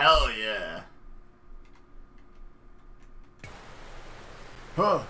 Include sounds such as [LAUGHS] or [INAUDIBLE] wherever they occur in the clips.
Hell yeah. Huh.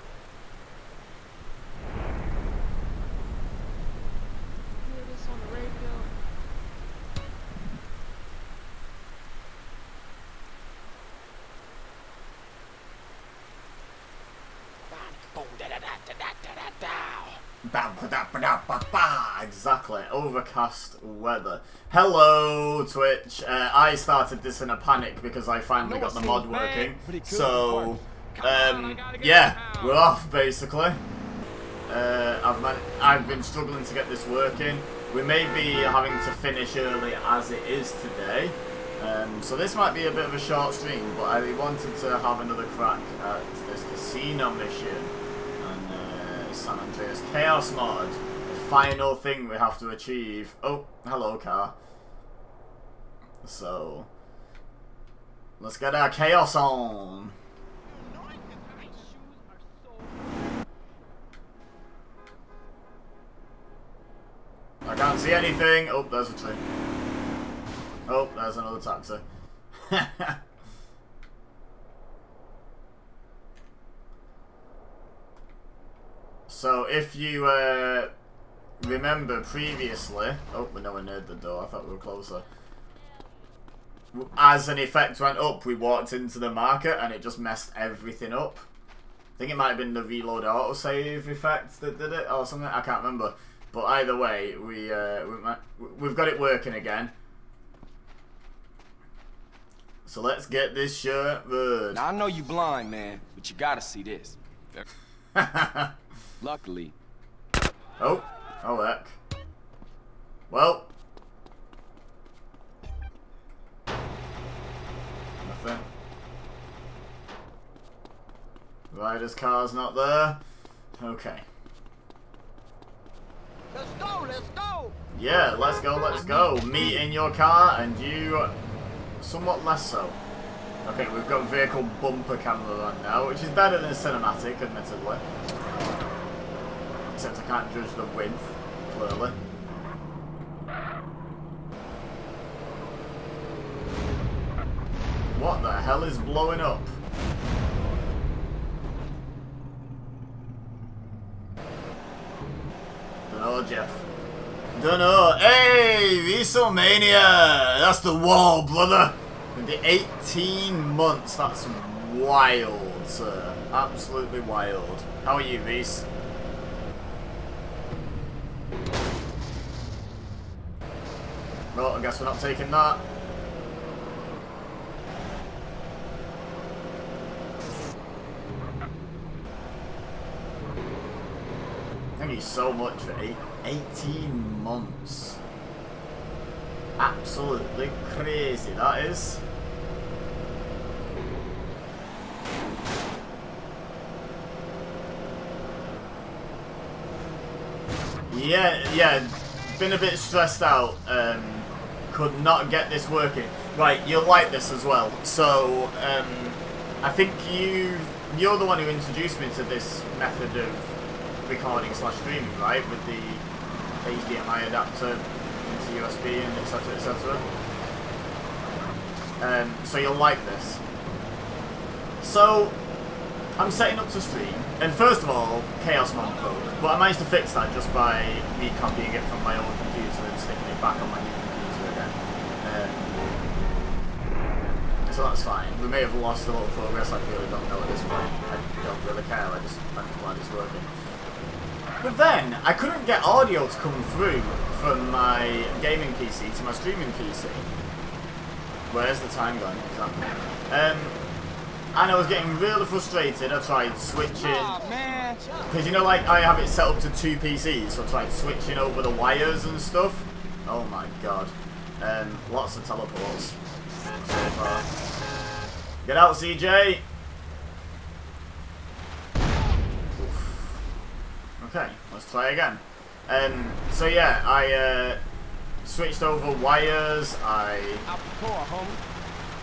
Exactly. Overcast weather. Hello, Twitch. Uh, I started this in a panic because I finally got the mod working. So, um, yeah, we're off basically. Uh, I've man I've been struggling to get this working. We may be having to finish early as it is today. Um, so this might be a bit of a short stream, but I wanted to have another crack at this casino mission and uh, San Andreas Chaos mod. Final thing we have to achieve. Oh, hello, car. So, let's get our chaos on. I can't see anything. Oh, there's a tree. Oh, there's another taxi. [LAUGHS] so if you uh, remember previously, oh, we're nowhere near the door. I thought we were closer. As an effect went up, we walked into the market and it just messed everything up. I think it might have been the reload autosave effect that did it or something. I can't remember. But either way, we, uh, we ma- we've got it working again. So let's get this shirt red. Now I know you blind, man, but you gotta see this. [LAUGHS] Luckily, oh, oh heck. Well. Nothing. Rider's car's not there. Okay. Let's go, let's go! Yeah, let's go, let's go. Me in your car and you somewhat less so. Okay, we've got vehicle bumper camera on now, which is better than cinematic, admittedly. Except I can't judge the width, What the hell is blowing up? Dunno, Jeff. Dunno. Hey, Wrestlemania! That's the wall, brother! In the 18 months, that's wild, sir. Absolutely wild. How are you, Reese? Well, I guess we're not taking that. Thank you so much for eight, 18 months. Absolutely crazy, that is. Yeah, yeah, been a bit stressed out. Um, could not get this working. Right, you'll like this as well. So, um, I think you you're the one who introduced me to this method of recording slash streaming, right? With the HDMI adapter into USB and etc. etc. Um, so you'll like this. So I'm setting up to stream, and first of all, Chaos Mod broke, but I managed to fix that just by me copying it from my old computer and sticking it back on my new computer again. Um, so that's fine. We may have lost a little progress, I really don't know at this point. I don't really care, I just, I'm glad it's working. But then, I couldn't get audio to come through from my gaming PC to my streaming PC. Where's the time gone? Exactly. Um, and I was getting really frustrated. I tried switching. Because you know, like, I have it set up to two PCs, so I tried switching over the wires and stuff. Oh my god. Um, lots of teleports. So far. Get out, CJ! Oof. Okay, let's try again. Um, so yeah, I uh, switched over wires, I Out the car, homie.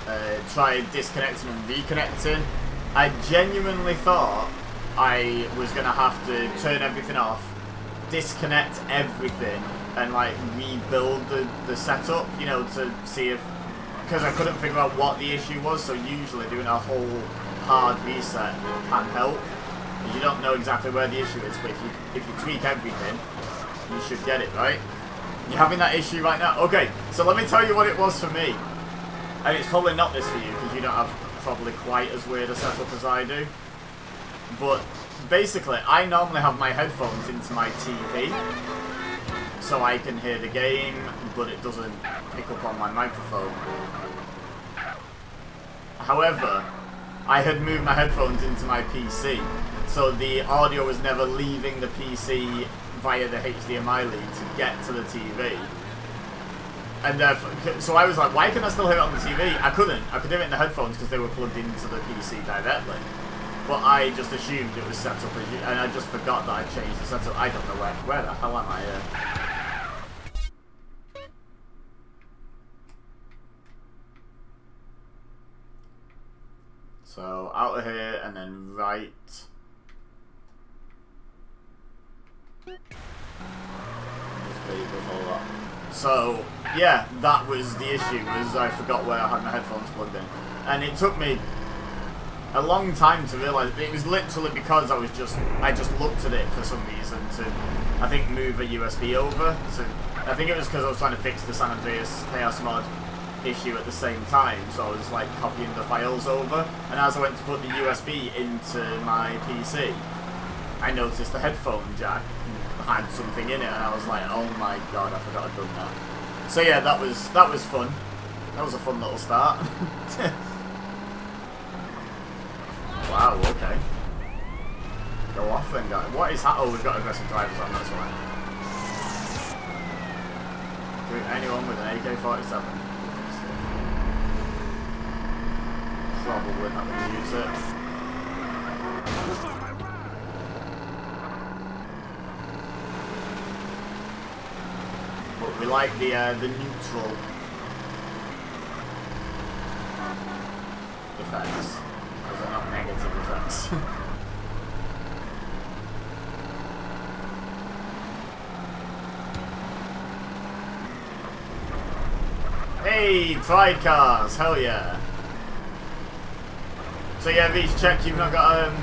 Uh, tried disconnecting and reconnecting. I genuinely thought I was gonna have to turn everything off, disconnect everything, and like rebuild the, the setup, you know, to see if because I couldn't figure out what the issue was, so usually doing a whole hard reset can help. You don't know exactly where the issue is, but if you if you tweak everything, you should get it, right? You're having that issue right now? Okay, so let me tell you what it was for me. It's probably not this for you, because you don't have probably quite as weird a setup as I do. But basically, I normally have my headphones into my TV, so I can hear the game, but it doesn't pick up on my microphone. However, I had moved my headphones into my PC, so the audio was never leaving the PC via the HDMI lead to get to the TV. And uh, so I was like, why can I still hear it on the TV? I couldn't. I could hear it in the headphones because they were plugged into the PC directly. But I just assumed it was set up and I just forgot that I changed the setup. I don't know where. Where the hell am I here? So out of here and then right. So yeah, that was the issue. Was I forgot where I had my headphones plugged in, and it took me a long time to realise it was literally because I was just I just looked at it for some reason to I think move a USB over to I think it was because I was trying to fix the San Andreas Chaos mod issue at the same time so I was like copying the files over and as I went to put the USB into my PC I noticed the headphone jack had something in it and I was like oh my god I forgot I'd done that so yeah that was that was fun that was a fun little start [LAUGHS] Wow, okay. Go off then, guys. What is that? Oh, we've got aggressive drivers on, that's right. Anyone with an AK-47? Probably not going to use it. We like the uh, the neutral effects they're not negative effects. [LAUGHS] hey, Pride cars, hell yeah. So yeah, these check you've not got um,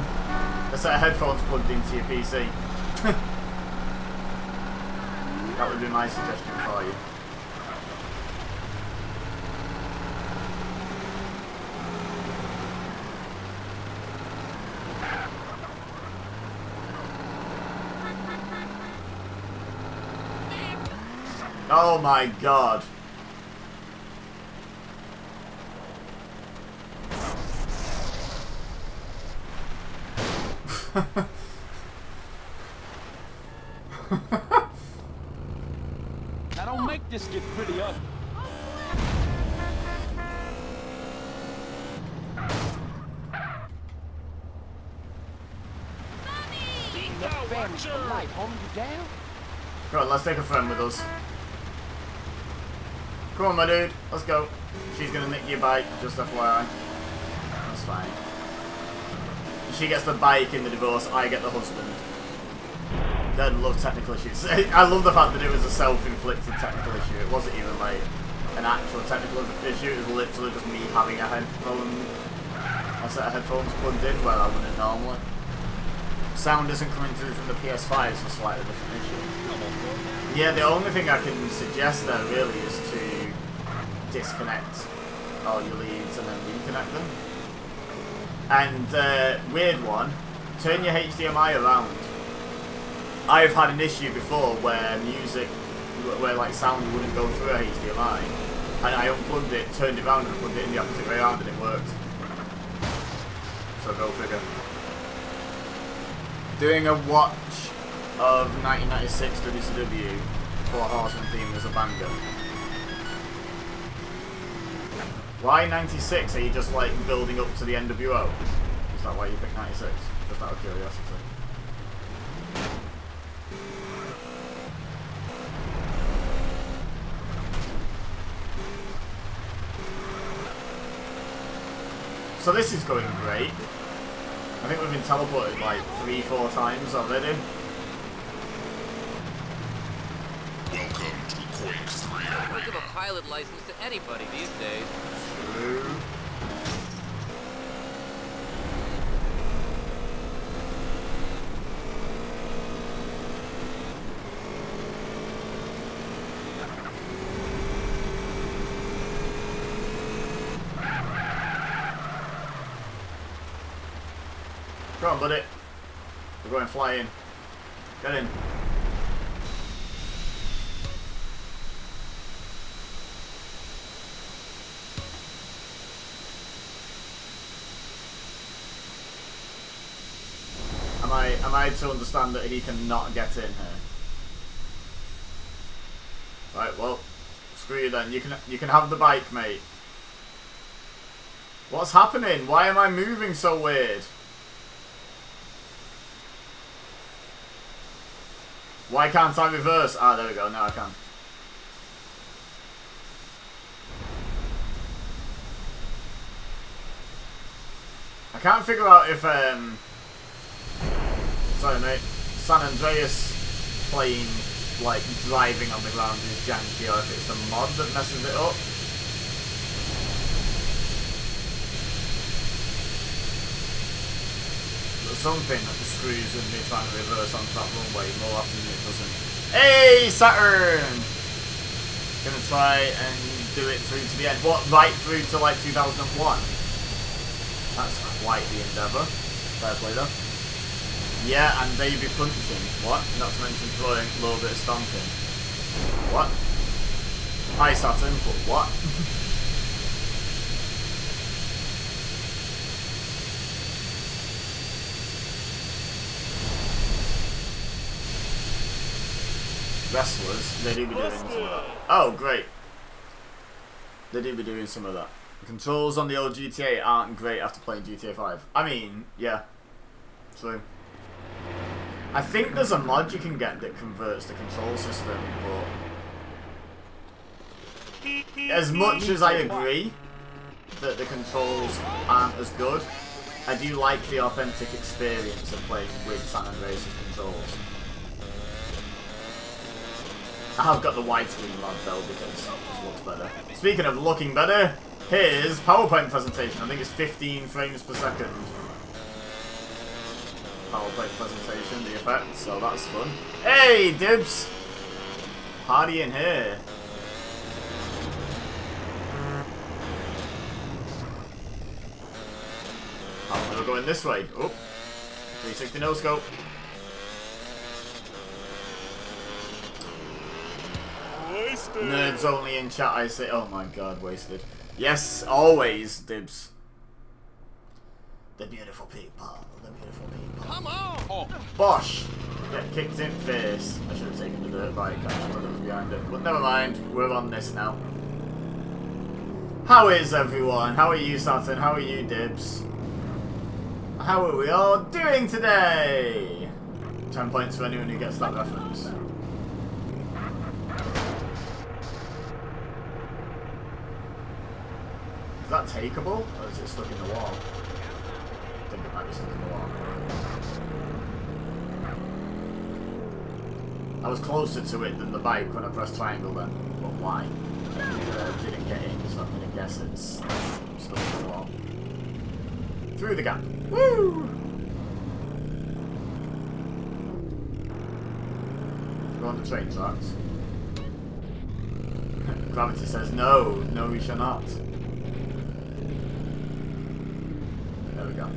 a set of headphones plugged into your PC. [LAUGHS] that would be my suggestion for you. Oh my god. [LAUGHS] now don't make this get pretty ugly. Come on, let's take a friend with us. Come on, my dude. Let's go. She's gonna nick your bike, just FYI. That's fine. She gets the bike in the divorce, I get the husband. Dad love technical issues. [LAUGHS] I love the fact that it was a self-inflicted technical issue. It wasn't even like an actual technical issue. It was literally just me having a headphone, a set of headphones plugged in where I wouldn't normally. Sound isn't coming through from the PS5, it's a slightly different issue. Yeah, the only thing I can suggest there really is to disconnect all your leads and then reconnect them. And uh, weird one, turn your HDMI around. I've had an issue before where music, where like sound wouldn't go through a HDMI, and I unplugged it, turned it around and plugged it in the opposite way around and it worked. So go figure. Doing a watch of 1996 WCW for a Horsemen theme is a banger. Why 96? Are you just like building up to the NWO? Is that why you picked 96? Just out of curiosity. So this is going great. I think we've been teleported like three, four times already. Welcome to Quake 3 Arena. pilot license to anybody these days. True. Go on, buddy. We're going flying. Get in. Am I am I to understand that he cannot get in here? Right, well, screw you then. You can you can have the bike, mate. What's happening? Why am I moving so weird? Why can't I reverse? Ah, there we go. Now I can. I can't figure out if um. Sorry, mate. San Andreas playing like driving on the ground is janky, or if it's the mod that messes it up. Something that screws with me trying to reverse onto that runway more often than it doesn't. Hey, Saturn! Gonna try and do it through to the end. What, right through to like 2001? That's quite the endeavour. Fair play though. Yeah, and baby punching. What? Not to mention throwing a little bit of stomping. What? Hi Saturn, but what? [LAUGHS] Wrestlers, they do be doing some of that. Oh, great. They do be doing some of that. The controls on the old GTA aren't great after playing GTA 5. I mean, yeah. True. I think there's a mod you can get that converts the control system, but as much as I agree that the controls aren't as good, I do like the authentic experience of playing with San Andreas' controls. I have got the widescreen mod though because it looks better. Speaking of looking better, here's PowerPoint presentation. I think it's 15 frames per second. PowerPoint presentation, the effect, so that's fun. Hey, Dibs! Party in here. I'm gonna go in this way. Oh, 360 no scope. Nerds only in chat, I say. Oh my god, wasted. Yes, always, Dibs. The beautiful people. The beautiful people. Come on! Oh, Bosh! Get kicked in face. I should have taken the dirt bike, actually, that was behind it. But never mind, we're on this now. How is everyone? How are you, Saturn? How are you, Dibs? How are we all doing today? 10 points for anyone who gets that reference. That takeable? Or is it stuck in the wall? I think it might be stuck in the wall. I was closer to it than the bike when I pressed triangle then, but why? Uh, didn't get in, so I'm gonna guess it's stuck in the wall. Through the gap. Woo! Go on the train tracks. [LAUGHS] Gravity says no, no we shall not. There we go.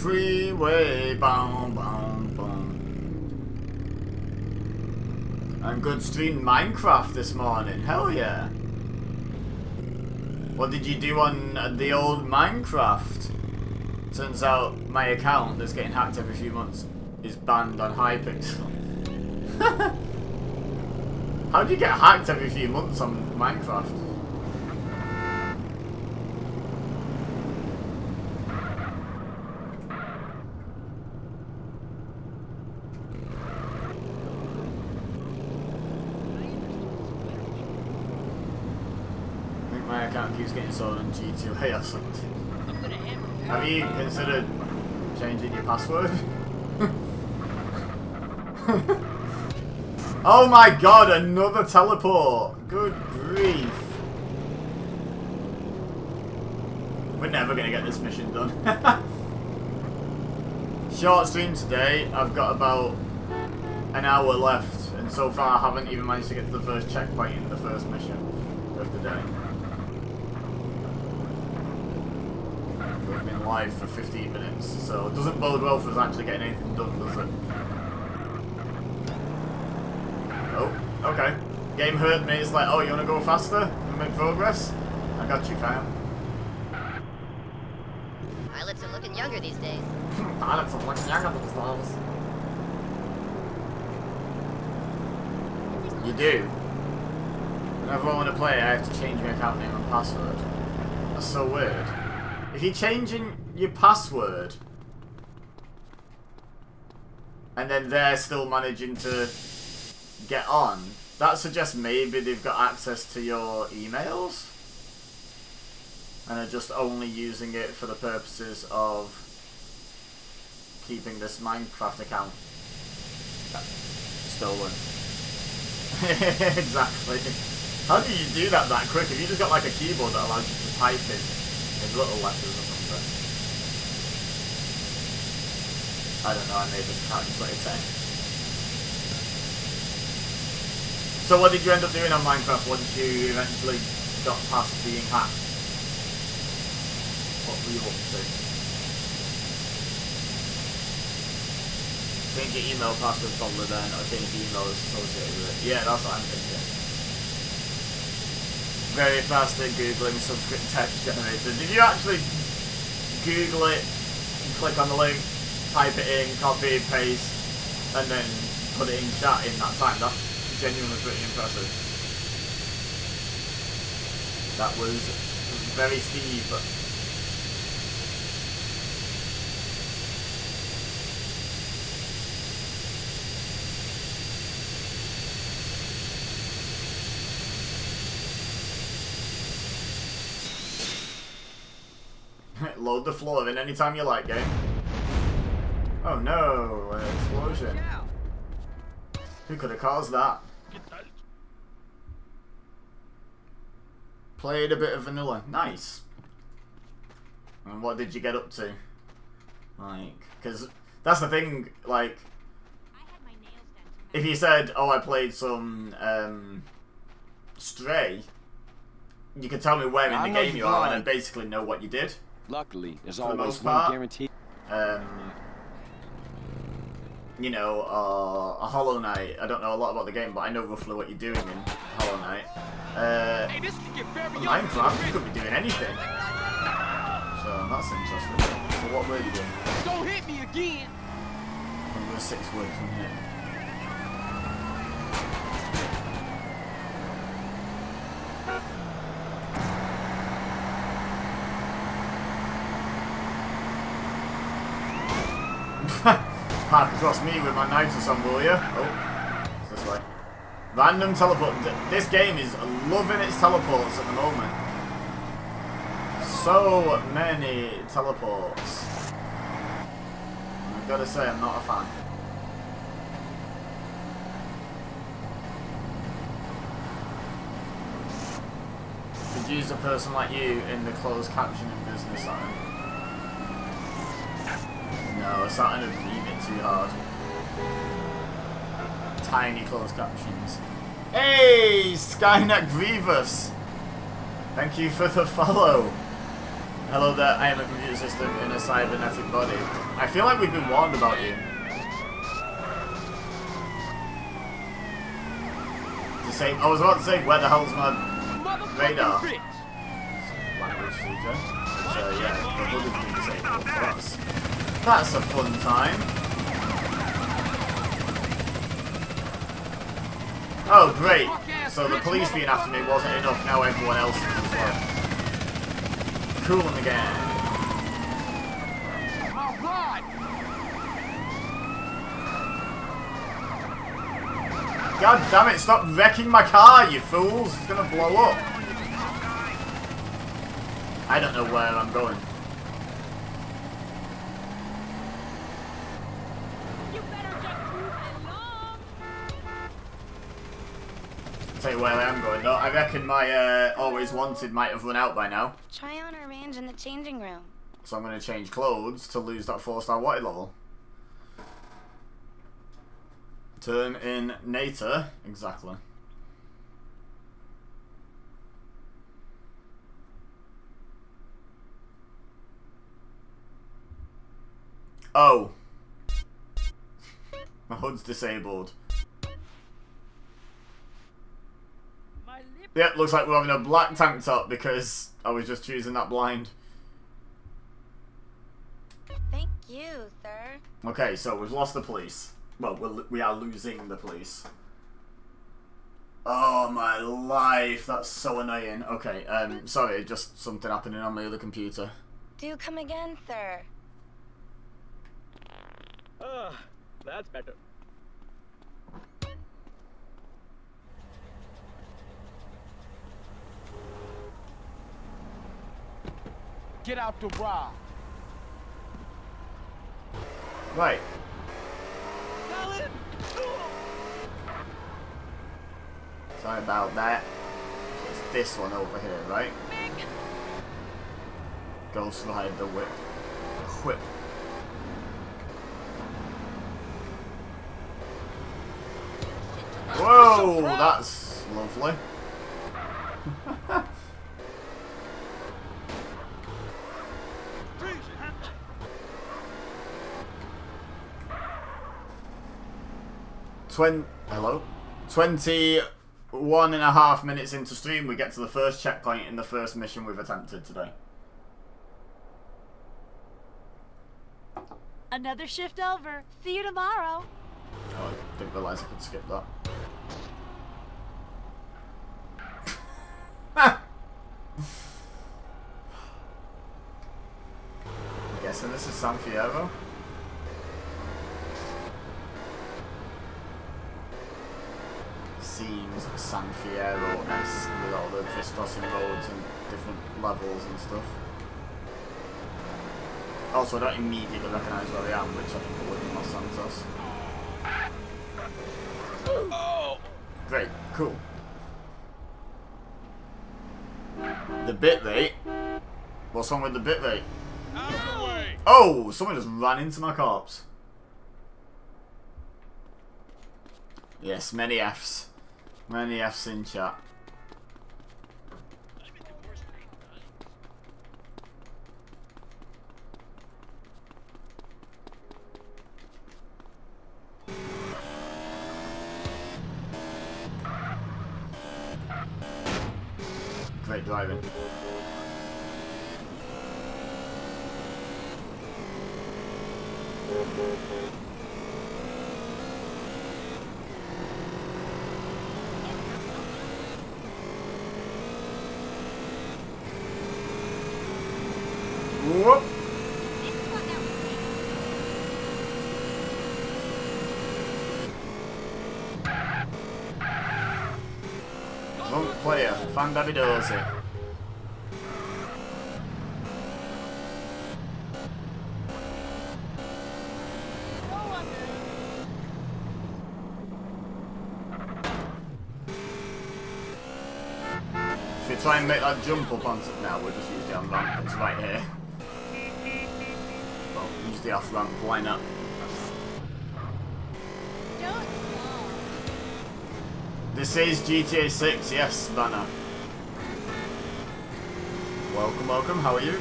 Freeway, boom, boom, boom. And good stream Minecraft this morning. Hell yeah. What did you do on uh, the old Minecraft? Turns out my account that's getting hacked every few months is banned on Hypixel. [LAUGHS] How do you get hacked every few months on Minecraft? I think my account getting sold on G2A or something. Have you considered changing your password? [LAUGHS] Oh my god, another teleport! Good grief. We're never gonna get this mission done. [LAUGHS] Short stream today, I've got about an hour left, and so far I haven't even managed to get to the first checkpoint in the first mission of the day. We've been live for 15 minutes, so it doesn't bode well for us actually getting anything done, does it? Oh, okay. Game hurt me, it's like, oh, you wanna go faster and make progress? I got you, fam. Pilots are looking younger these days. [LAUGHS] Pilots are looking younger these days. You do. Whenever I want to play, I have to change my account name and password. That's so weird. If you're changing your password, and then they're still managing to get on, that suggests maybe they've got access to your emails? And are just only using it for the purposes of keeping this Minecraft account stolen. [LAUGHS] exactly. How do you do that that quick? Have you just got like a keyboard that allows you to type in, in little letters or something? I don't know, I made this account in 2010. So what did you end up doing on Minecraft once you eventually got past being hacked? What were you up to? Change your email password folder then, or change the email that's associated with it. Yeah, that's what I'm thinking. Very fast at Googling subscript [LAUGHS] text generator. Did you actually Google it, and click on the link, type it in, copy, paste, and then put it in chat in that time? That's genuinely pretty impressive. That was very steep. [LAUGHS] Load the floor in anytime you like, game. Oh no, an explosion. Who could have caused that? Played a bit of vanilla. Nice. And what did you get up to? Like, because that's the thing, like, if you said, oh, I played some, um, Stray, you could tell me where in the game you are and I basically know what you did. Luckily, there's For the always most one part. guarantee. um, you know, uh, a Hollow Knight. I don't know a lot about the game, but I know roughly what you're doing in Hollow Knight. Uh, Hey, this could get very Minecraft, you could be doing anything. So that's interesting. So what were you doing? Don't hit me again. I'm gonna six words from here. Park across me with my knives or something, will you? Oh, it's this way. Random teleport. This game is loving its teleports at the moment. So many teleports. I've got to say, I'm not a fan. Could use a person like you in the closed captioning business, Saturn. No, Saturn would leave it too hard. Tiny closed captions. Hey, Skynet Grievous! Thank you for the follow. Hello there, I am a computer system in a cybernetic body. I feel like we've been warned about you. To say, I was about to say, where the hell's my Radar. Language feature? Which, uh, yeah, the hood has been disabled, so that's, that's a fun time. Oh, great. So the police being after me wasn't enough, now everyone else is as well. Cool in the game. God damn it, stop wrecking my car, you fools! It's gonna blow up. I don't know where I'm going. Tell you where I am going though. I reckon my uh, always wanted might have run out by now. Try on our range in the changing room. So I'm going to change clothes to lose that 4 star water level. Turn in Nater. Exactly. Oh. [LAUGHS] My HUD's disabled. Yep, looks like we're having a black tank top because I was just choosing that blind. Thank you, sir. Okay, so we've lost the police. Well, we're, we are losing the police. Oh my life, that's so annoying. Okay, um, sorry, just something happening on my other computer. Do come again, sir. Ah, that's better. Get out the ride. Right. Sorry about that. It's this one over here, right? Ghost ride the whip. Whip. Whoa, that's lovely. Twen hello? 21 and a half minutes into stream, we get to the first checkpoint in the first mission we've attempted today. Another shift over. See you tomorrow. Oh, I didn't realise I could skip that. [LAUGHS] I'm guessing this is San Fierro. Seems San Fierro-esque with all the crisscrossing roads and different levels and stuff. Also, I don't immediately recognise where I am, which I think I would in Los Santos. Great, cool. The bit rate? What's wrong with the bit rate? Oh, someone just ran into my corpse. Yes, many Fs. Many Fs in chat. Great driving. Whoop. Wrong player, Fan Davidosi. If you try and make that jump up onto now, we'll just use the on ramp. It's right here. Well, use the off ramp. Why not? This is GTA 6, yes, Banner. Welcome, welcome, how are you?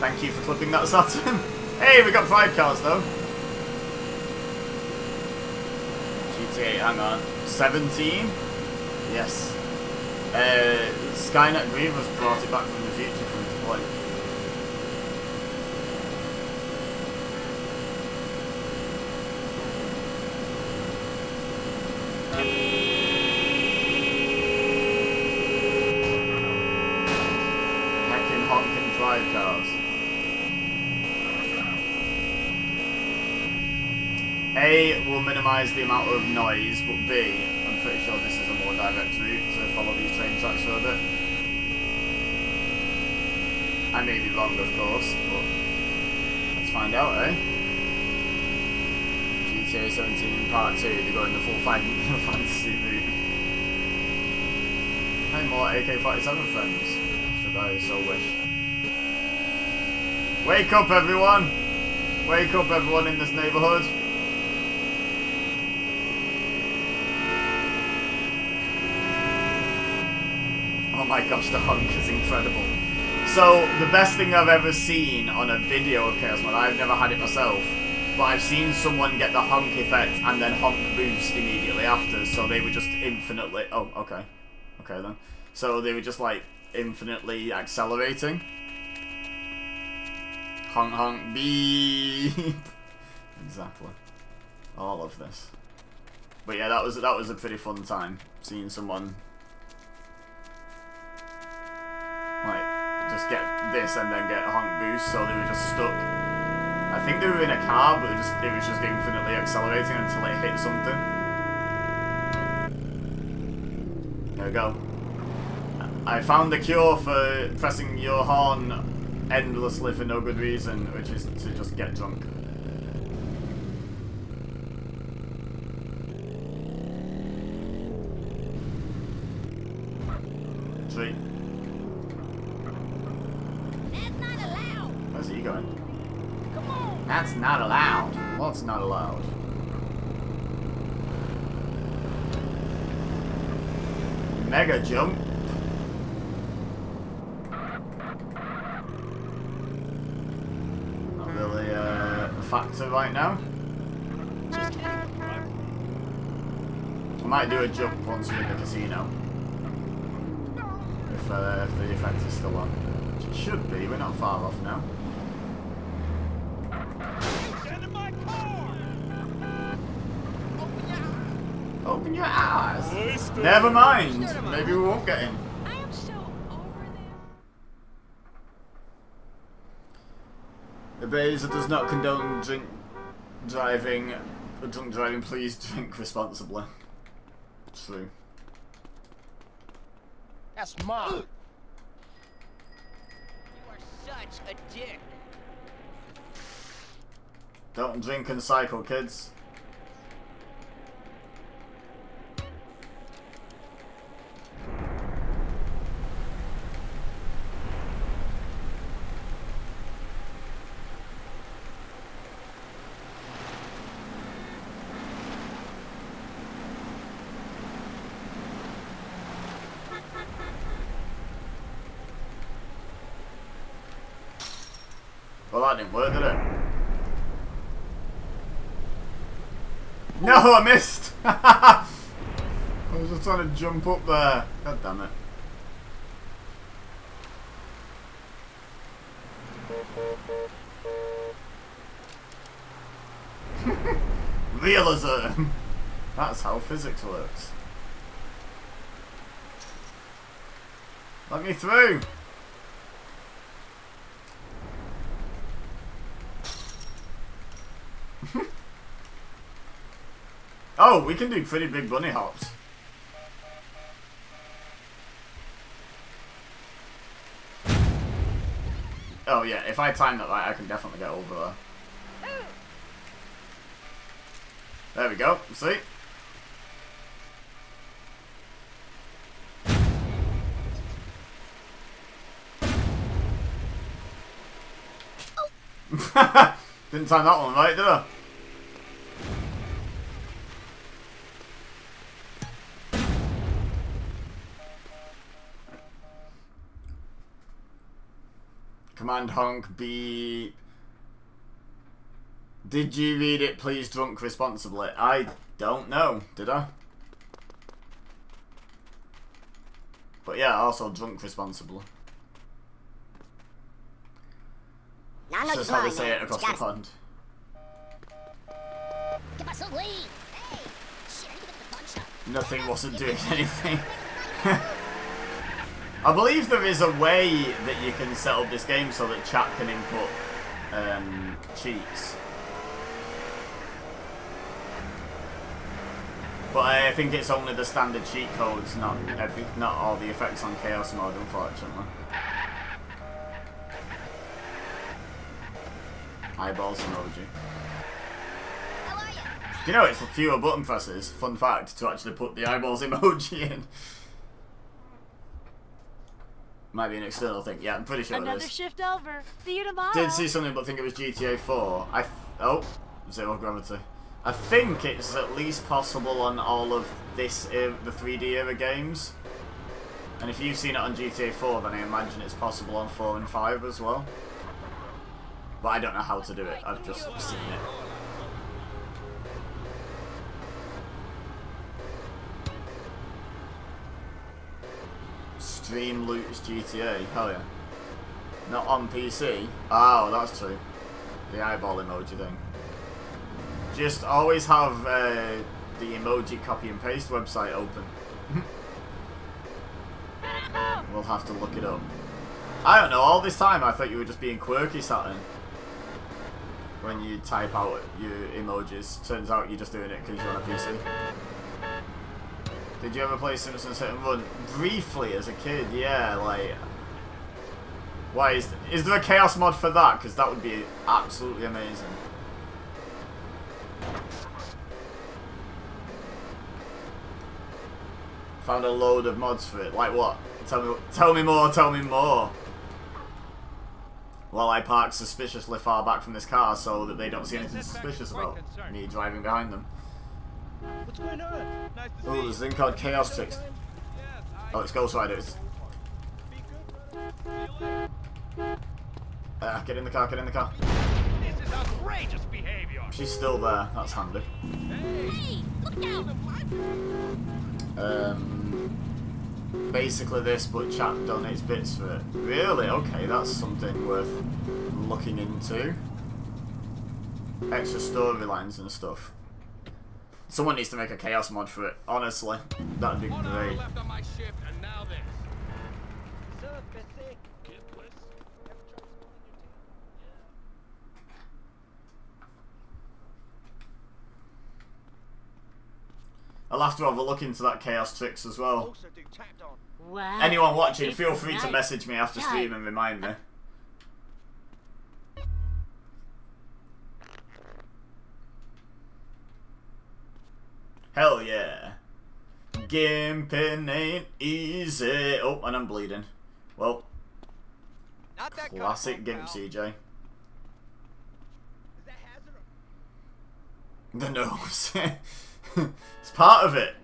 Thank you for clipping that Saturn. [LAUGHS] hey, we got five cars though. GTA, hang on. 17? Yes. Uh, Skynet Grievous brought it back from the future me to play. Heckin' honkin' drive cars. A the amount of noise, but B, I'm pretty sure this is a more direct route to follow these train tracks bit. I may be wrong, of course, but let's find out, eh? GTA 17 Part 2, they're going the full fan [LAUGHS] fantasy route. Hey, more AK-47 friends, should I so wish. Wake up, everyone! Wake up, everyone in this neighborhood. The hunk is incredible. So, the best thing I've ever seen on a video of Chaos Mod, I've never had it myself, but I've seen someone get the honk effect and then honk boost immediately after, so they were just infinitely... Oh, okay. Okay then. So they were just like infinitely accelerating. Honk honk beep. [LAUGHS] exactly. All of this. But yeah, that was that was a pretty fun time seeing someone just get this and then get a honk boost. So they were just stuck. I think they were in a car, but it just it was just infinitely accelerating until it hit something. There we go. I found the cure for pressing your horn endlessly for no good reason, which is to just get drunk. Three. That's not allowed. Where's he going? Come on. That's not allowed. What's not allowed? Mega jump. Not really uh, a factor right now. I might do a jump once we're in the casino. If, uh, if the effect is still on. It should be, we're not far off now. Open your eyes. Never mind. Maybe we won't get in. I am so over this. The Baser does not condone drink driving. Drunk driving, please drink responsibly. True. That's mine. You are such a dick. Don't drink and cycle, kids. Well, that didn't work, did it? I missed! [LAUGHS] I was just trying to jump up there. God damn it. [LAUGHS] Realism! That's how physics works. Let me through! Oh, we can do pretty big bunny hops. Oh yeah, if I time that right, I can definitely get over there. There we go, see? [LAUGHS] Didn't time that one right, did I? Command honk beep. Did you read it? Please drunk responsibly. I don't know. Did I? But yeah, also drunk responsibly. Know This how they say it across the pond. ¿Qué pasó, güey? Hey! Shit, I need to get the pawn shop. Nothing wasn't doing [LAUGHS] anything. [LAUGHS] I believe there is a way that you can set up this game so that chat can input um, cheats. But I think it's only the standard cheat codes, not every, not all the effects on Chaos Mode, unfortunately. Eyeballs emoji. You? Know it's fewer button presses, fun fact, to actually put the eyeballs emoji in? [LAUGHS] Might be an external thing. Yeah, I'm pretty sure it Another is. shift over. See you tomorrow. Did see something, but think it was GTA 4. I oh, zero gravity. I think it's at least possible on all of this era, the 3D era games. And if you've seen it on GTA 4, then I imagine it's possible on 4 and 5 as well. But I don't know how to do it. I've just seen it. Stream loots GTA. Hell yeah. Not on PC. Oh, that's true. The eyeball emoji thing. Just always have uh, the emoji copy and paste website open. [LAUGHS] we'll have to look it up. I don't know, all this time I thought you were just being quirky, Saturn. When you type out your emojis. Turns out you're just doing it because you're on a PC. Did you ever play Simpsons Hit and Run? Briefly as a kid, yeah, like... Why, is, is there a Chaos mod for that? Because that would be absolutely amazing. Found a load of mods for it. Like what? Tell me, tell me more, tell me more. While I park suspiciously far back from this car so that they don't see anything suspicious about me driving behind them. What's going on? Nice to Oh, see there's a thing called Chaos Tricks. Oh, it's Ghost Riders. be good, brother. See you later. Uh, get in the car, get in the car. This is outrageous behavior. She's still there, that's handy. Hey, look out! Um, basically this, but chat donates bits for it. Really? Okay, that's something worth looking into. Extra storylines and stuff. Someone needs to make a chaos mod for it. Honestly, that'd be great. left on my shift, and now this. Sir, Bessie. Kid, please. Ever tried spilling your tea? I'll have to have a look into that chaos tricks as well. Also do tapped on. Wow. Anyone watching, feel free to message me after stream and remind me. Hell yeah. Gimping ain't easy. Oh, and I'm bleeding. Well, classic Gimp. CJ. Is that hazard or- The nose. [LAUGHS] it's part of it.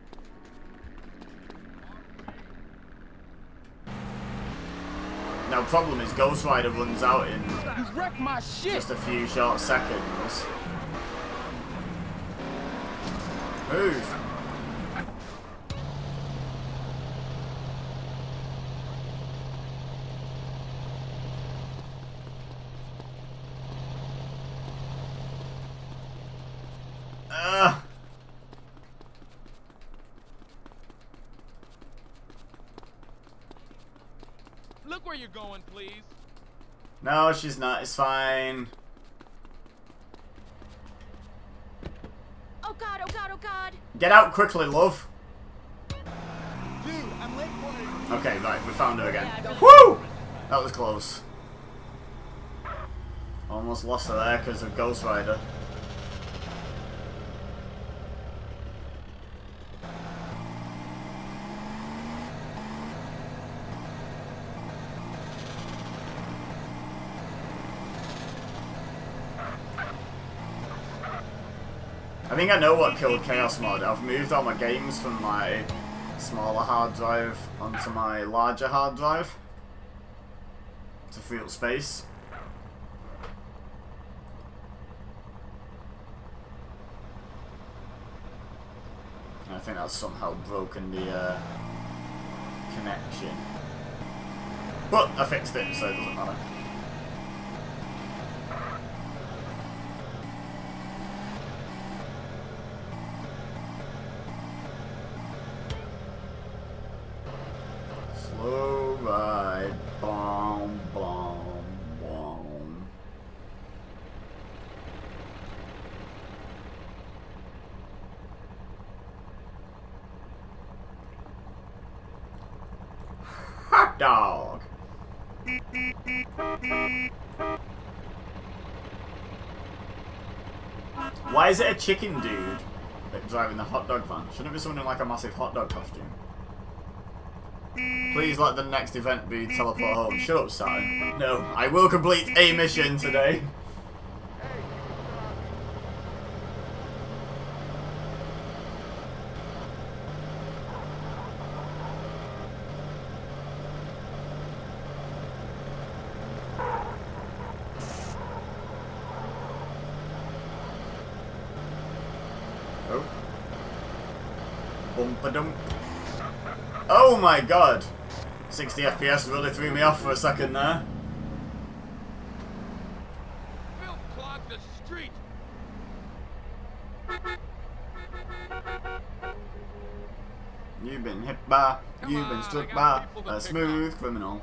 Now, problem is, Ghost Rider runs out in You wrecked my shit. just a few short seconds. Move. Look where you're going, please. No, she's not. It's fine. Oh god, oh god, oh god! Get out quickly, love. Dude, I'm late for it. Okay, right, we found her again. Woo! That was close. Almost lost her there because of Ghost Rider. Think I know what killed Chaos Mod. I've moved all my games from my smaller hard drive onto my larger hard drive to free up space. And I think that's somehow broken the uh, connection. But I fixed it, so it doesn't matter. Slow ride, boom, boom, boom. Hot dog. Why is it a chicken dude driving the hot dog van? Shouldn't it be someone in like a massive hot dog costume? Please let the next event be teleport home. Shut up, Saturn. No, I will complete a mission today. Oh. Bumpadum. Oh my god! 60 FPS really threw me off for a second there. Filth clog the street. You've been hit by, you've been struck by a smooth criminal.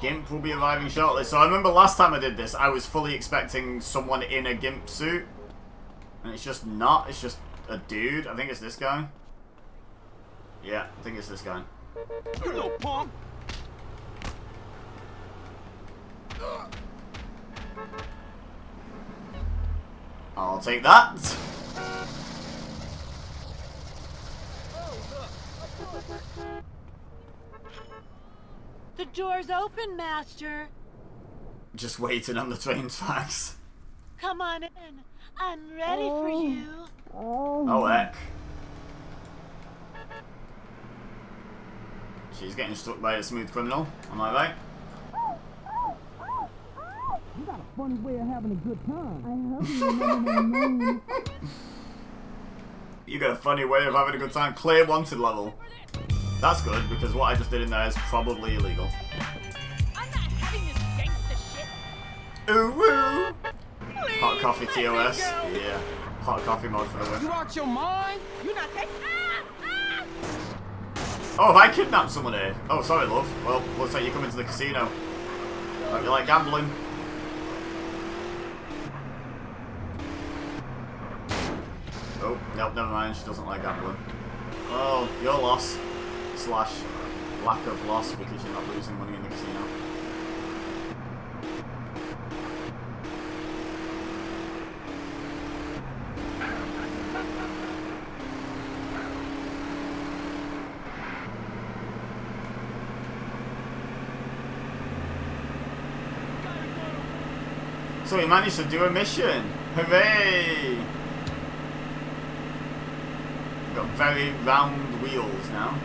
Gimp will be arriving shortly. So I remember last time I did this, I was fully expecting someone in a Gimp suit. And it's just not. It's just a dude. I think it's this guy. Yeah, I think it's this guy. You little punk. I'll take that. The door's open, Master. Just waiting on the train tracks. Come on in. I'm ready for oh. you. Oh. oh heck. She's getting struck by a smooth criminal. Am I right? You got a funny way of having a good time. I hope you remember my name. [LAUGHS] You got a funny way of having a good time. Clear wanted level. That's good because what I just did in there is probably illegal. I'm not having this gangsta shit. Ooh woo! Hot coffee TOS. Yeah. Hot coffee mode for the win. You win. your mind? You're not taking. Ah! Ah! Oh, have I kidnapped someone here? Oh, sorry, love. Well, looks like you're coming to the casino. Hope you like gambling. Oh, nope, never mind. She doesn't like gambling. Oh, your loss. Slash lack of loss because you're not losing money in the casino. So we managed to do a mission! Hooray! Got very round wheels now.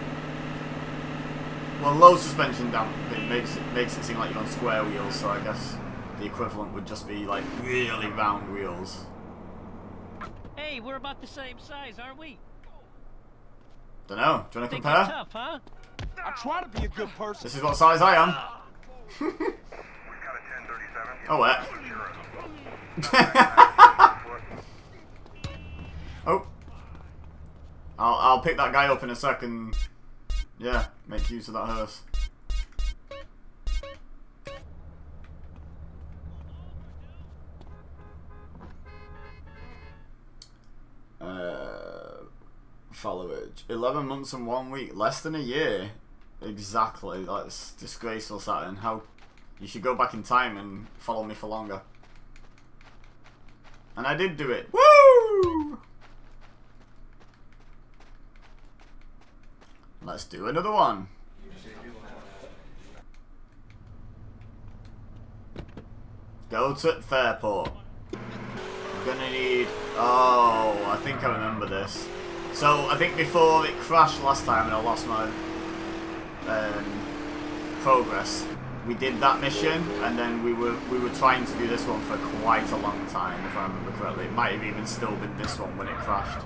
Well, low suspension damping makes it makes it seem like you're on square wheels, so I guess the equivalent would just be like really round wheels. Hey, we're about the same size, aren't we? Don't know. Do you want to Think compare? tough, huh? I try to be a good person. This is what size I am. [LAUGHS] oh, what? [LAUGHS] [LAUGHS] oh. I'll, I'll pick that guy up in a second. Yeah, make use of that hearse. Uh, followage. 11 months and one week. Less than a year. Exactly. That's disgraceful, Saturn. How... You should go back in time and follow me for longer. And I did do it. Woo! Let's do another one. Go to Fairport. I'm gonna need... Oh, I think I remember this. So, I think before it crashed last time and I lost my um, progress, we did that mission and then we were we were trying to do this one for quite a long time, if I remember correctly. It might have even still been this one when it crashed.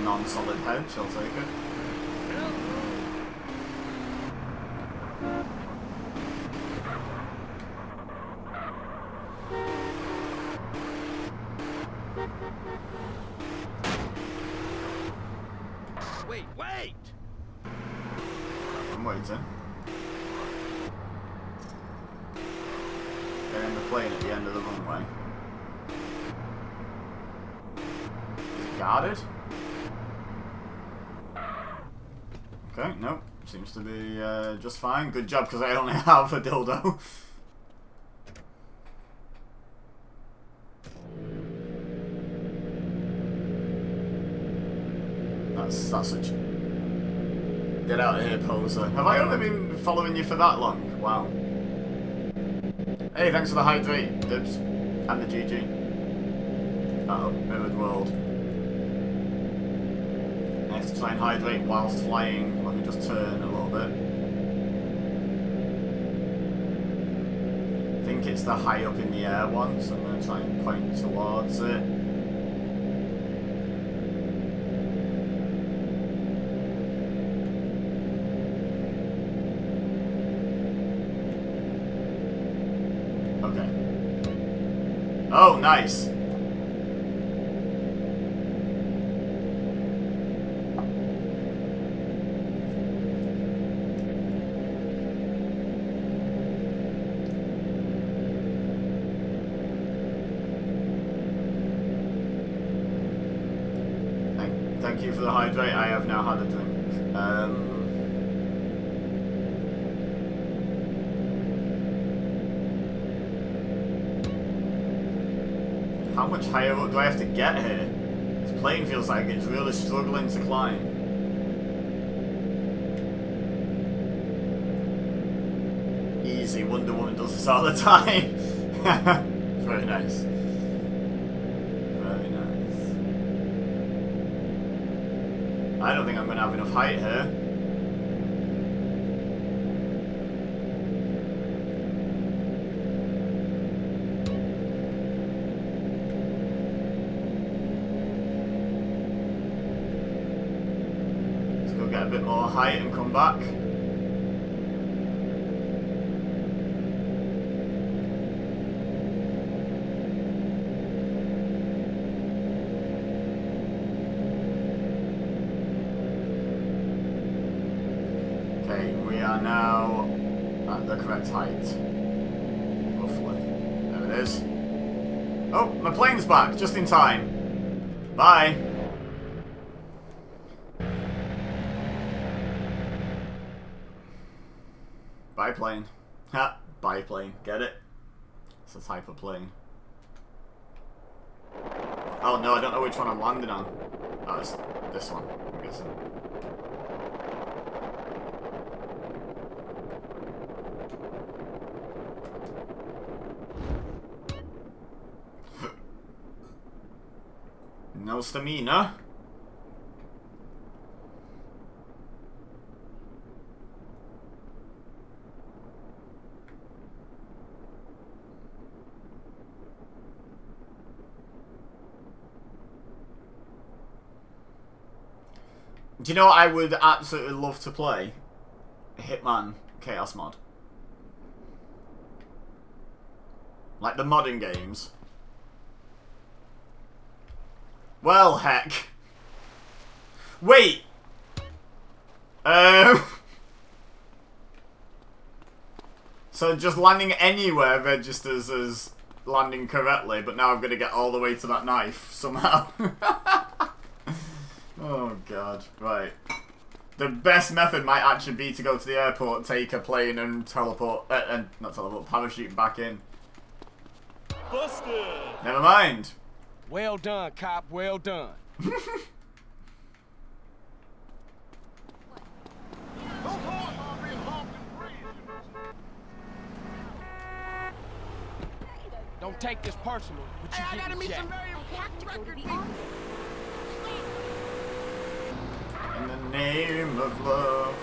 Non-solid hedge, I'll take it. Fine. Good job, because I only [LAUGHS] have a dildo. that's that's such. Get out of here, poser. Have I only been following you for that long? Wow. Hey, thanks for the hydrate, Dibs. And the GG. Uh oh, mirrored world. To try and hydrate whilst flying. Let me just turn a little bit. Think it's the high up in the air one, so I'm going to try and point towards it. Okay. Oh, nice. Thank, thank you the hydrate. I have now had a drink. Um, how much higher up do I have to get here? This plane feels like it's really struggling to climb. Easy, Wonder Woman does this all the time. [LAUGHS] Very nice. Very nice. I don't think I'm going to have enough height here. Let's go get a bit more height and come back. Okay, we are now at the correct height. Roughly. There it is. Oh, my plane's back, just in time. Bye. Biplane. Ha, biplane. Get it? It's a type of plane. Oh no, I don't know which one I'm landing on. Oh, it's this one, I'm guessing. No stamina. Do you know what I would absolutely love to play? Hitman Chaos mod. Like the modern games. Well, heck. Wait. Um. So just landing anywhere registers as landing correctly, but now I'm going to get all the way to that knife somehow. [LAUGHS] oh, God. Right. The best method might actually be to go to the airport, take a plane, and teleport, uh, and not teleport, parachute back in. Busted! Never mind. Well done, cop. Well done. [LAUGHS] Don't take this personal, but you Hey, I gotta meet jacked. some very important record people. In the name of love.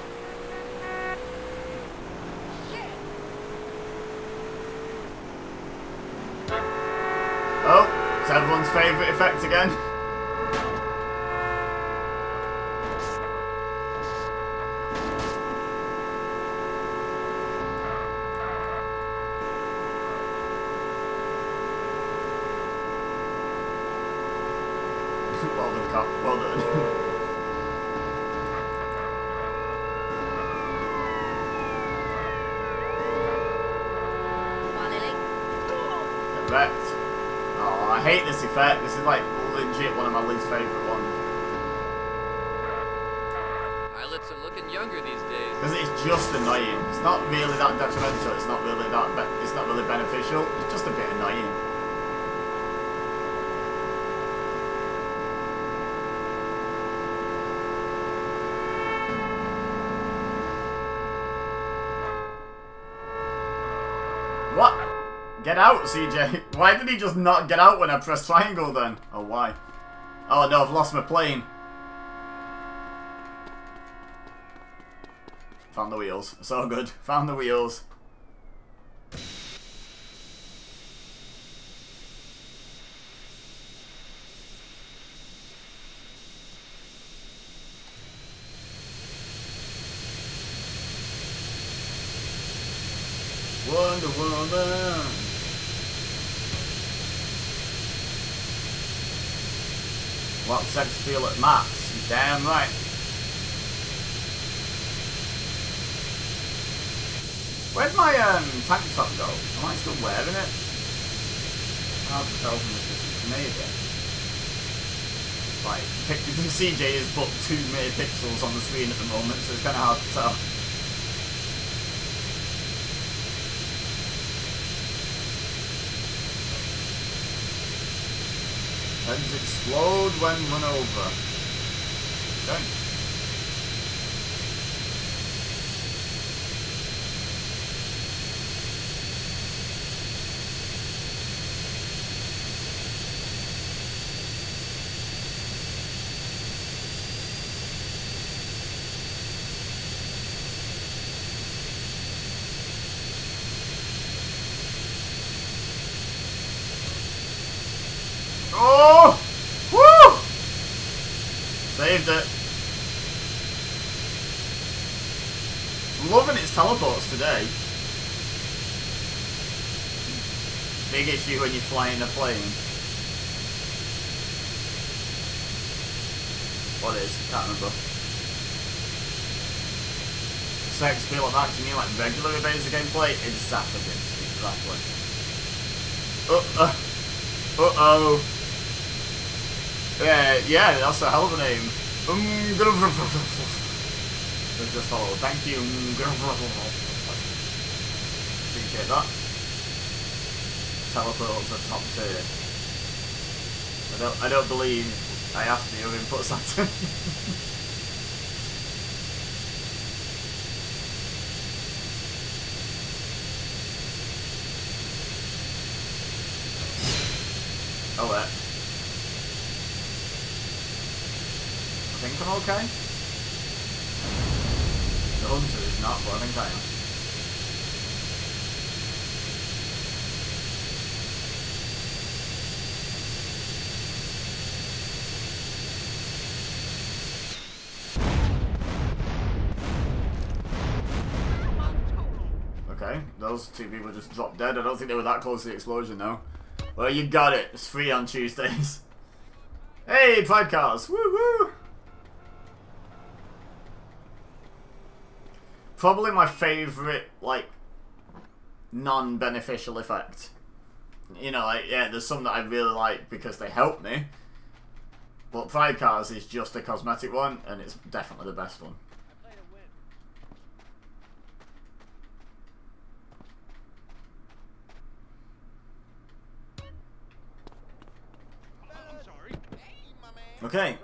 Oh, it's everyone's favourite effect again. [LAUGHS] well done, cop. Well done. Come Oh, I hate this effect. This is like legit one of my least favourite ones. Pilots are looking younger these days. Because it's just annoying. It's not really that detrimental. It's not really that. It's not really beneficial. It's just a bit annoying. What? Get out, CJ. [LAUGHS] Why did he just not get out when I pressed triangle then? Oh, why? Oh no, I've lost my plane. Found the wheels. All good. Found the wheels. Wonder Woman. What at max? Damn right. Where'd my um, tank top go? Am I still wearing it? Hard to tell from this distance. Maybe. Like, pic CJ has put two mere pixels on the screen at the moment, so it's kind of hard to tell. Heads explode when run over. Okay. Oh! Woo! Saved it. Loving its teleports today. Big issue when you fly in a plane. What is? Can't remember. Sex feel of mean like regular basic gameplay? Exactly, exactly. Uh, uh, uh-oh. Yeah, yeah, that's a hell of a name. Um, just follow. Thank you. Appreciate that. Teleport to top tier. I don't. I don't believe I have to have input Saturn. oh, well. I think I'm okay. The hunter is not, I am. Okay, those two people just dropped dead. I don't think they were that close to the explosion, though. Well, you got it. It's free on Tuesdays. [LAUGHS] Hey, podcast! Woo woo! Probably my favourite, like, non-beneficial effect. You know, like, yeah, there's some that I really like because they help me. But Pride Cars is just a cosmetic one, and it's definitely the best one. Okay,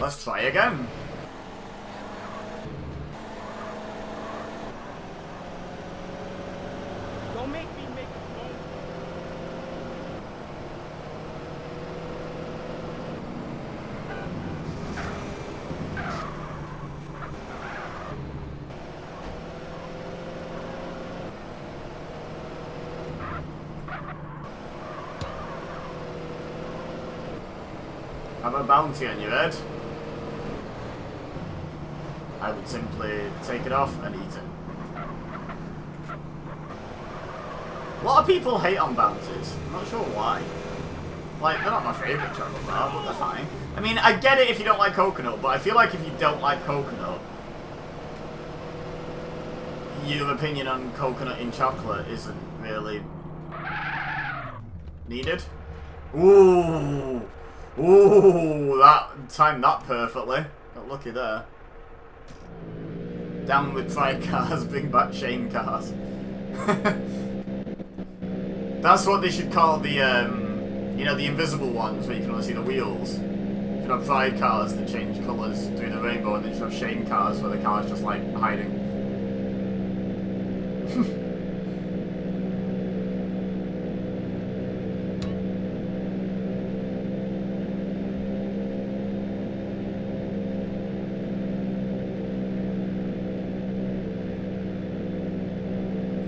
let's try again. Don't make me make a phone On your head. I would simply take it off and eat it. A lot of people hate on bounties. I'm not sure why. Like, they're not my favourite chocolate bar, but they're fine. I mean, I get it if you don't like coconut, but I feel like if you don't like coconut, your opinion on coconut in chocolate isn't really needed. Ooh. Timed that perfectly. Got lucky there. Down with [LAUGHS] cars, bring back shame cars. [LAUGHS] That's what they should call the, um, you know, the invisible ones where you can only see the wheels. You should have cars that change colours through the rainbow, and then you should have shame cars where the car's just like hiding.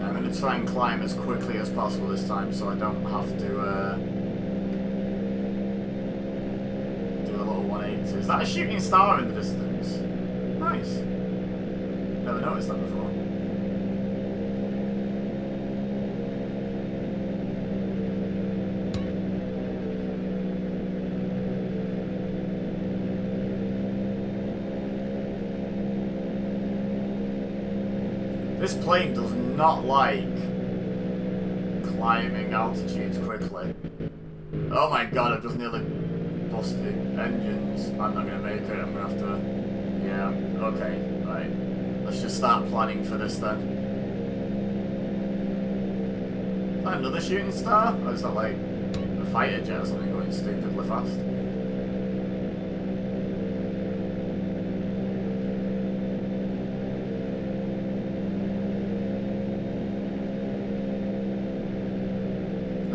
I'm going to try and climb as quickly as possible this time so I don't have to uh, do a little 180. Is that a shooting star in the distance? Nice. Never noticed that before. This plane does not like climbing altitudes quickly. Oh my god, I've just nearly busted engines. I'm not gonna make it, I'm gonna have to... Yeah, okay, right. Let's just start planning for this then. Is that another shooting star? Or is that like a fighter jet or something going stupidly fast?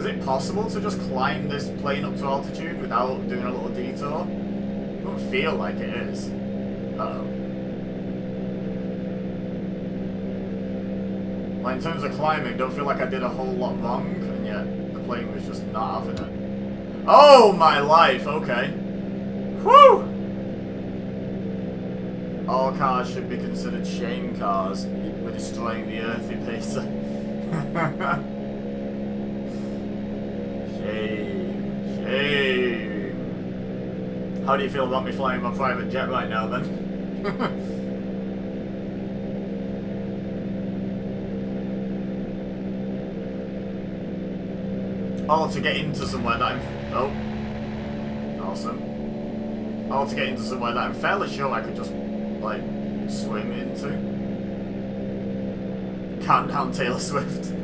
Is it possible to just climb this plane up to altitude without doing a little detour? It don't feel like it is. Uh-oh. Like, in terms of climbing, don't feel like I did a whole lot wrong, and yet the plane was just not having it. Oh, my life! Okay. Whew! All cars should be considered shame cars. We're destroying the earthy pacer. [LAUGHS] Shame. Shame. How do you feel about me flying my private jet right now then? [LAUGHS] oh, to get into somewhere that I'm... Oh. Awesome. Oh, to get into somewhere that I'm fairly sure I could just, like, swim into. Calm down, Taylor Swift. [LAUGHS]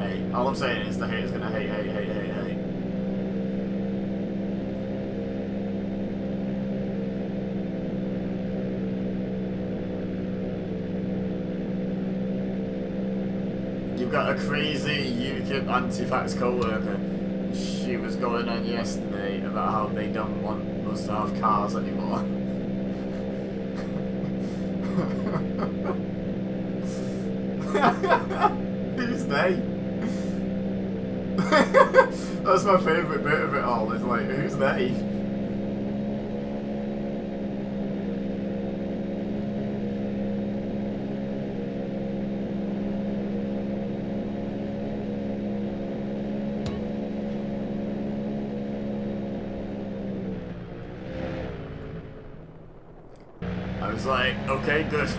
Hey, all I'm saying is the hater's gonna hate, hate, hate, hate, hate. You've got a crazy UKIP anti-vax co-worker. She was going on yesterday about how they don't want us to have cars anymore. Who's they? That's my favourite bit of it all, is like, who's they? I was like, okay, good.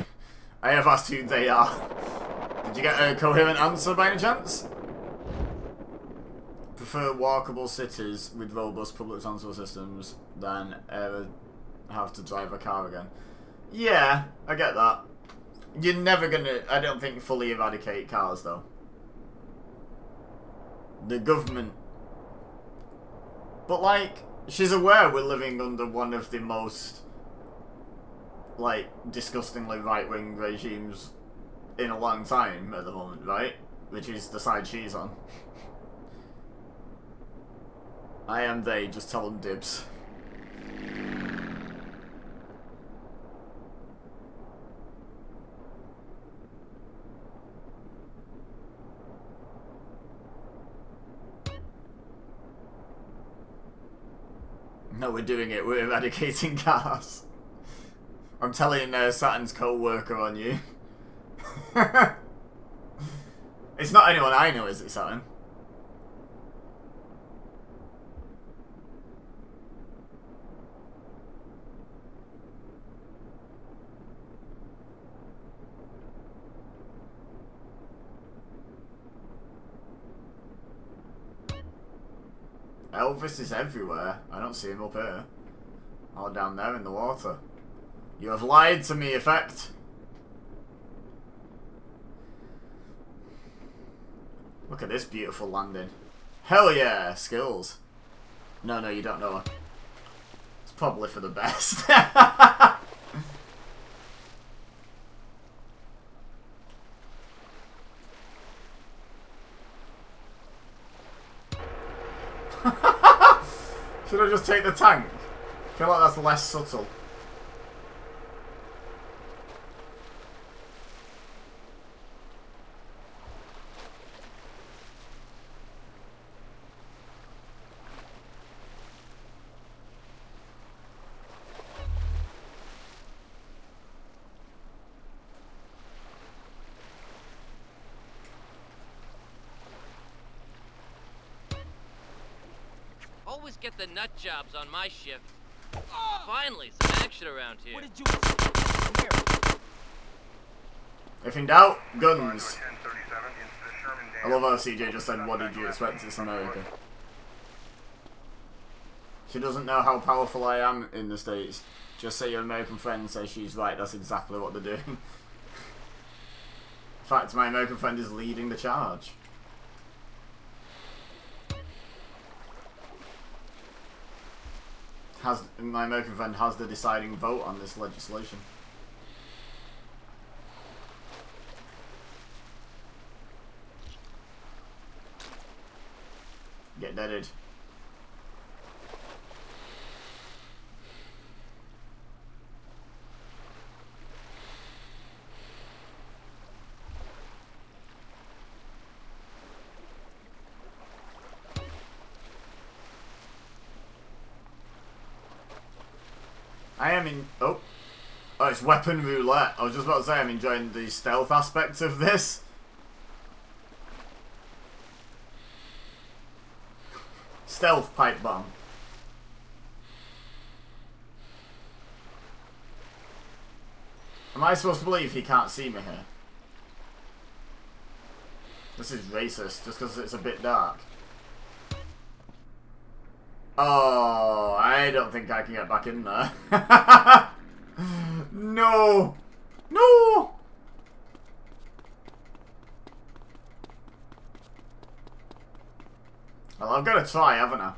Who they are. Did you get a coherent answer by any chance? Prefer walkable cities with robust public transport systems than ever have to drive a car again. Yeah, I get that. You're never gonna, I don't think, fully eradicate cars though. The government. But like, she's aware we're living under one of the most like disgustingly right wing regimes in a long time at the moment, right? Which is the side she's on. I am they, just tell them dibs. No, we're doing it. We're eradicating [LAUGHS] cars. I'm telling uh, Saturn's co-worker on you. [LAUGHS] it's not anyone I know, is it, Saturn? Elvis is everywhere. I don't see him up here. All down there in the water. You have lied to me, Effect. Look at this beautiful landing. Hell yeah, skills. No, no, you don't know. It's probably for the best. [LAUGHS] Should I just take the tank? I feel like that's less subtle. Always get the nut jobs on my shift. Finally, some action around here. What did you If in doubt, guns. I love how CJ just said, what did you expect? It's America. She doesn't know how powerful I am in the States. Just say your American friend says she's right, that's exactly what they're doing. [LAUGHS] in fact, my American friend is leading the charge. Has my American friend has the deciding vote on this legislation. Get deaded. I am in. Oh. Oh, it's weapon roulette. I was just about to say I'm enjoying the stealth aspect of this. Stealth pipe bomb. Am I supposed to believe he can't see me here? This is racist, just because it's a bit dark. Oh, I don't think I can get back in there. [LAUGHS] no! No! Well, I've got to try, haven't I?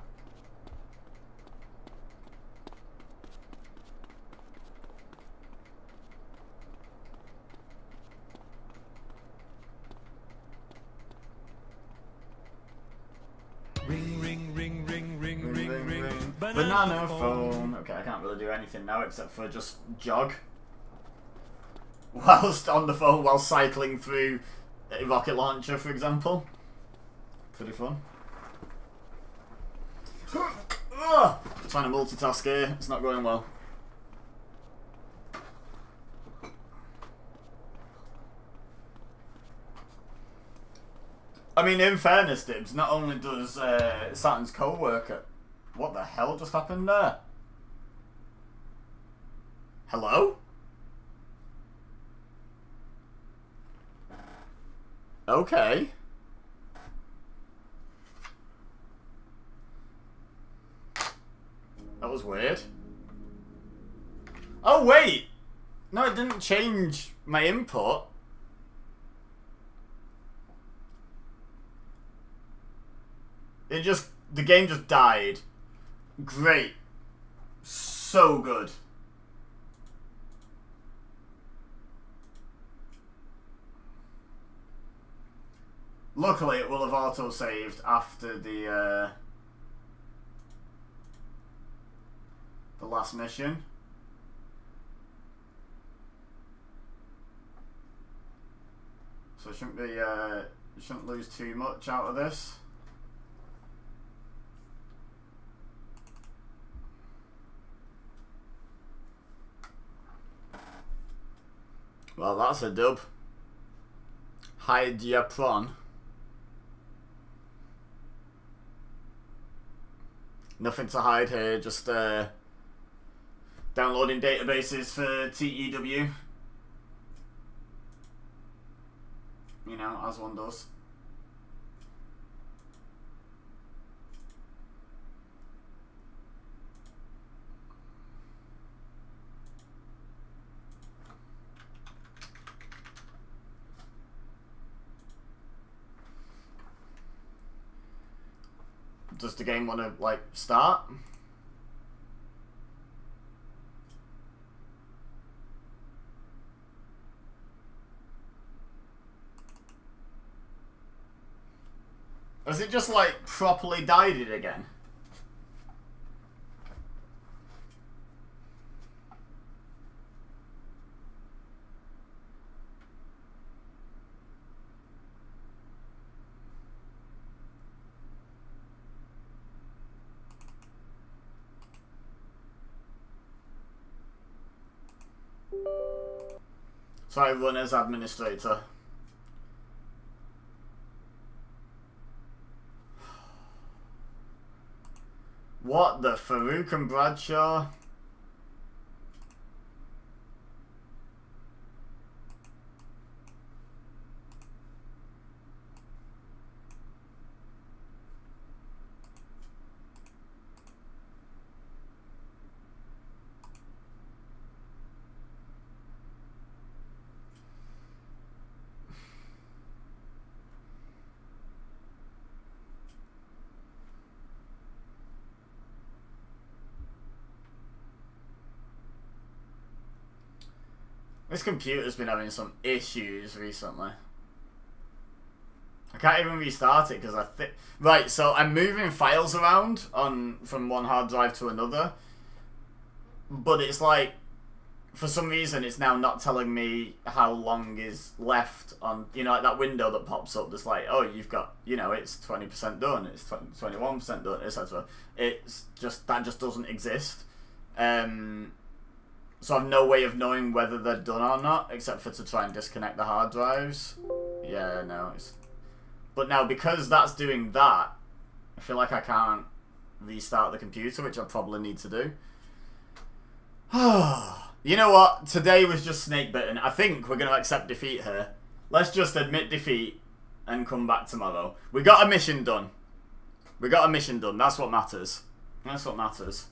Ring, ring, ring, ring, ring, ring, ring, ring. Banana phone. Okay, Do anything now except for just jog. [LAUGHS] Whilst on the phone, while cycling through a rocket launcher, for example. Pretty fun. Ugh! [SIGHS] Trying to multitask here, it's not going well. I mean, in fairness, Dibs, not only does uh, Saturn's co-worker... What the hell just happened there? Hello? Okay. That was weird. Oh, wait! No, it didn't change my input. It just, the game just died. Great. So good. Luckily, it will have auto-saved after the, uh, the last mission. So shouldn't be, uh, shouldn't lose too much out of this. Well, that's a dub. Hide your prawn. Nothing to hide here, just uh, downloading databases for TEW. You know, as one does. Does the game want to, like, start? Has it just, like, properly died it again? So I run as administrator. What the Farouk and Bradshaw? This computer's been having some issues recently. I can't even restart it because I think... Right, so I'm moving files around on from one hard drive to another. But it's like, for some reason, it's now not telling me how long is left on, you know, like that window that pops up that's like, oh, you've got, you know, it's 20% done, it's 20, 21% done, etc. It's just, that just doesn't exist. Um, so I've no way of knowing whether they're done or not, except for to try and disconnect the hard drives. Yeah, no, it's... But now, because that's doing that, I feel like I can't restart the computer, which I probably need to do. [SIGHS] you know what? Today was just snake bitten. I think we're going to accept defeat here. Let's just admit defeat and come back tomorrow. We got a mission done. We got a mission done. That's what matters. That's what matters.